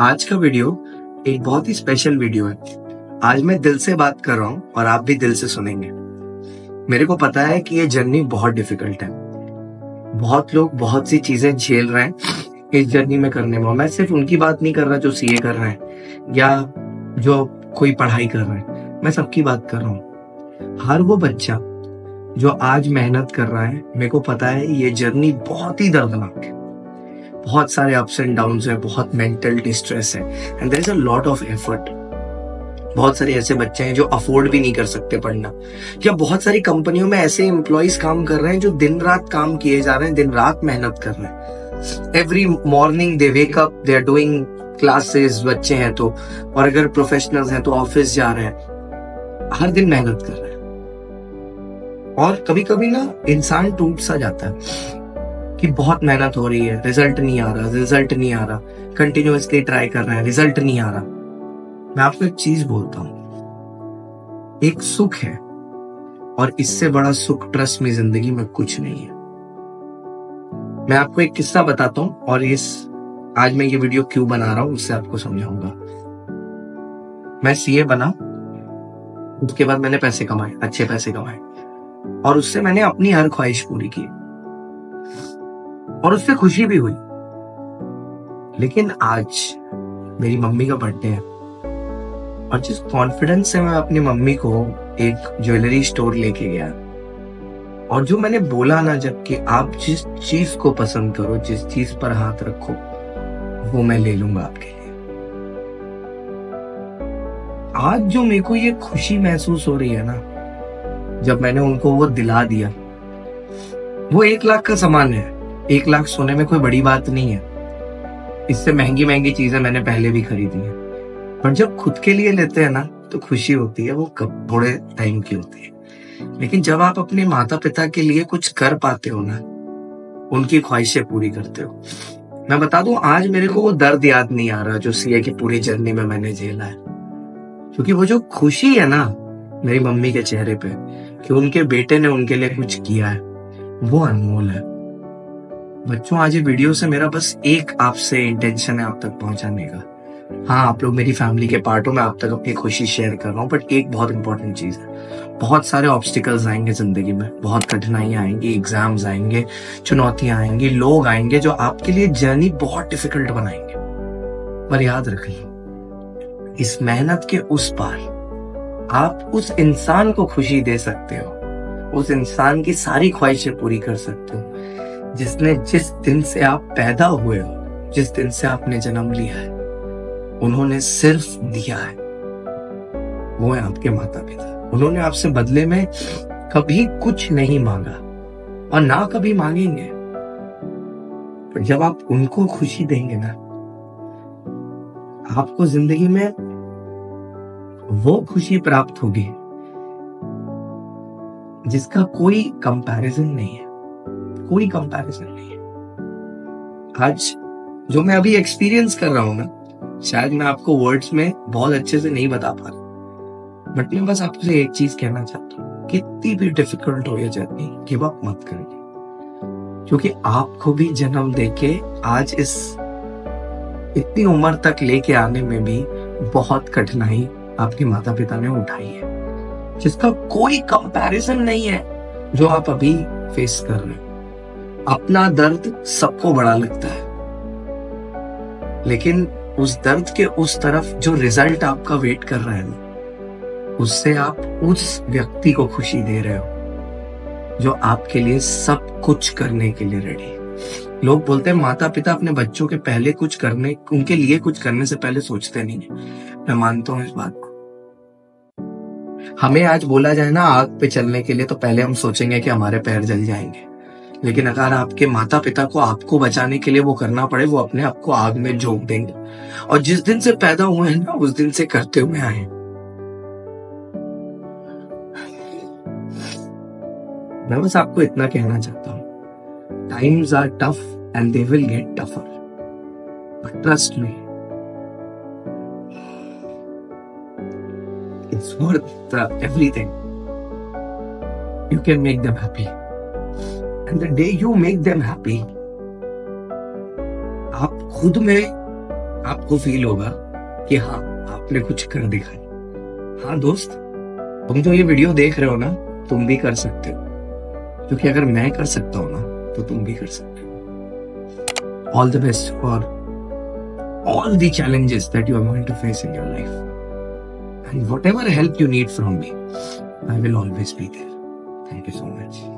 आज का वीडियो एक बहुत ही स्पेशल वीडियो है। आज मैं दिल से बात कर रहा हूँ और आप भी दिल से सुनेंगे। मेरे को पता है कि ये जर्नी बहुत डिफ़िकल्ट है। बहुत लोग बहुत सी चीज़ें झेल रहे हैं इस जर्नी में करने में। मैं सिर्फ़ उनकी बात नहीं कर रहा जो सीए कर रहे हैं या जो कोई पढ़ाई कर रहे हैं। मैं सबकी बात कर रहा हूँ। हर वो बच्चा जो आज मेहनत कर रहा है, मेरे को पता है ये जर्नी बहुत ही दर्दनाक है। बहुत सारे अप्स एंड डाउन है, बहुत मेंटल डिस्ट्रेस है and there is a lot of effort बहुत सारे ऐसे बच्चे हैं जो अफोर्ड भी नहीं कर सकते पढ़ना। या बहुत सारी कंपनियों में ऐसे एम्प्लॉयज़ काम कर रहे हैं जो दिन रात काम किए जा रहे हैं, दिन रात मेहनत कर रहे हैं। Every morning they wake up they are doing classes बच्चे हैं तो और अगर प्रोफेशनल्स हैं तो ऑफ़िस जा रहे हैं। हर दिन मेहनत कर रहे हैं। और कभी कभी ना इंसान टूट सा जाता है। कि बहुत मेहनत हो रही है। रिज़ल्ट नहीं आ रहा रिज़ल्ट नहीं आ रहा। कंटिन्यूसली ट्राई कर रहे हैं रिज़ल्ट नहीं आ रहा। मैं आपको एक चीज़ बोलता हूँ। एक सुख है और इससे बड़ा सुख ट्रस्ट में ज़िंदगी में कुछ नहीं है। मैं आपको एक किस्सा बताता हूँ और इस, आज मैं ये वीडियो क्यों बना रहा हूँ, उससे आपको समझाऊँगा। मैं सीए बना, उसके बाद मैंने पैसे कमाए, अच्छे पैसे कमाए। और उससे मैंने अपनी हर ख्वाहिश पूरी की। और उससे खुशी भी हुई। लेकिन आज मेरी मम्मी का बर्थडे है। और जिस कॉन्फिडेंस से मैं अपनी मम्मी को एक ज्वेलरी स्टोर लेके गया, और जो मैंने बोला ना जब कि आप जिस चीज़ को पसंद करो, जिस चीज़ पर हाथ रखो, वो मैं ले लूँगा आपके लिए। आज जो मेरे को ये खुशी महसूस हो रही है ना, जब मैंने उनको वो दिला दिया, वो एक लाख का सामान है। एक लाख सोने में कोई बड़ी बात नहीं है। इससे महँगी महँगी चीज़ें मैंने पहले भी खरीदी है। पर जब खुद के लिए लेते हैं ना तो खुशी होती है, वो कब थोड़े टाइम की होती है। लेकिन जब आप अपने माता पिता के लिए कुछ कर पाते हो ना, उनकी ख्वाहिशें पूरी करते हो। मैं बता दूँ, आज मेरे को वो दर्द याद नहीं आ रहा जो सीए की पूरी जर्नी में मैंने झेला है। क्योंकि वो जो खुशी है ना, मेरी मम्मी के चेहरे पे, कि उनके बेटे ने उनके लिए कुछ किया है, वो अनमोल है। बच्चों, आज ये वीडियो से मेरा बस एक आपसे इंटेंशन है आप तक पहुँचाने का। हाँ आप लोग मेरी फैमिली के पार्ट मैं आप तक अपनी खुशी शेयर कर रहा हूँ बट एक बहुत इंपॉर्टेंट चीज़ है। बहुत सारे ऑब्स्टिकल्स आएँगे ज़िंदगी में, बहुत कठिनाइयाँ आएँगी एग्ज़ाम्स आएँगे, चुनौतियाँ आएँगी, लोग आएँगे जो आपके लिए जर्नी बहुत डिफ़िकल्ट बनाएँगे। पर याद रखिए, इस मेहनत के उस पार आप उस इंसान को खुशी दे सकते हो, उस इंसान की सारी ख्वाहिशें पूरी कर सकते हो। जिसने जिस दिन से आप पैदा हुए हो, जिस दिन से आपने जन्म लिया है, उन्होंने सिर्फ़ दिया है। वो है आपके माता पिता उन्होंने आपसे बदले में कभी कुछ नहीं मांगा और ना कभी मांगेंगे। पर जब आप उनको खुशी देंगे ना, आपको ज़िंदगी में वो खुशी प्राप्त होगी, जिसका कोई कंपैरिजन नहीं है। कोई कंपैरिजन नहीं है। आज जो मैं अभी एक्सपीरियंस कर रहा हूँ ना, शायद मैं आपको वर्ड्स में बहुत अच्छे से नहीं बता पा रहा। बट मैं बस आपसे एक चीज़ कहना चाहता हूँ, कितनी भी डिफ़िकल्ट हो ये जर्नी गिव अप मत करिए। क्योंकि आपको भी जन्म देके आज इस, इतनी उम्र तक लेके आने में भी बहुत कठिनाई आपके माता पिता ने उठाई है। जिसका कोई कंपैरिजन नहीं है जो आप अभी फेस कर रहे हैं। अपना दर्द सबको बड़ा लगता है। लेकिन उस दर्द के उस तरफ़ जो रिज़ल्ट आपका वेट कर रहा है उससे आप उस व्यक्ति को खुशी दे रहे हो, जो आपके लिए सब कुछ करने के लिए रेडी लोग बोलते हैं माता पिता अपने बच्चों के पहले कुछ करने, उनके लिए कुछ करने से पहले सोचते नहीं है। मैं मानता हूँ इस बात को। हमें आज बोला जाए ना, आग पे चलने के लिए तो पहले हम सोचेंगे कि हमारे पैर जल जाएँगे। लेकिन अगर आपके माता पिता को आपको बचाने के लिए वो करना पड़े वो अपने आप को आग में झोंक देंगे और जिस दिन से पैदा हुए हैं ना उस दिन से करते हुए आए मैं बस आपको इतना कहना चाहता हूँ times are tough and they will get tougher but trust me worth uh, everything. You can make them happy. And the day you make them happy आप खुद में आपको फील होगा कि हाँ आपने कुछ कर दिखाया हाँ। दोस्त, तुम जो ये वीडियो देख रहे हो ना, तुम भी कर सकते हो। क्योंकि अगर मैं कर सकता हूँ ना तो तुम भी कर सकते हो। All the best for all the challenges that you are going to face in your life and what help you need from me I will always be there thank you so much